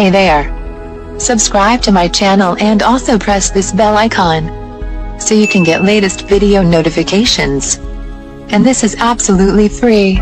Hey there. Subscribe to my channel and also press this bell icon. So you can get latest video notifications. And this is absolutely free.